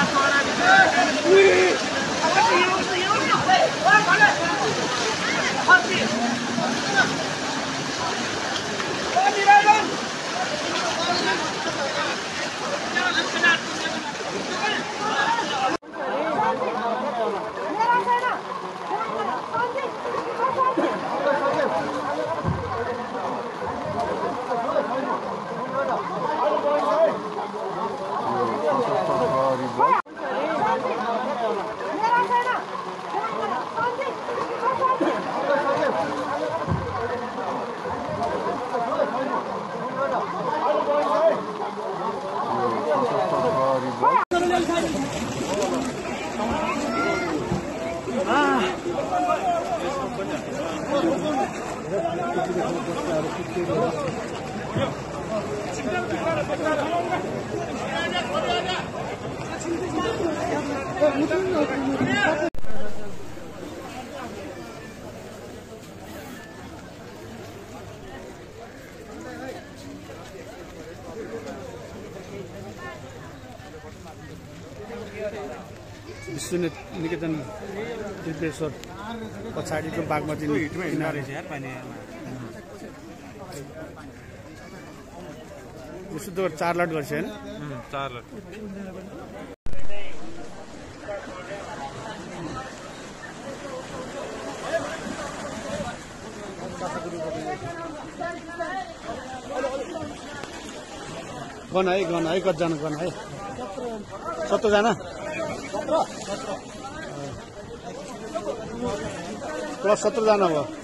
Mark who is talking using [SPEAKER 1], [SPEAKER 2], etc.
[SPEAKER 1] las horas. विश्व निकेतन दिपेश्वर पछाडिको बागमती किनारे। विशुद्ध चार लट गर्छ होइन
[SPEAKER 2] चार
[SPEAKER 1] गन है गन है कतिजना गन है? सत्रजना? प्लस सत्रजना भयो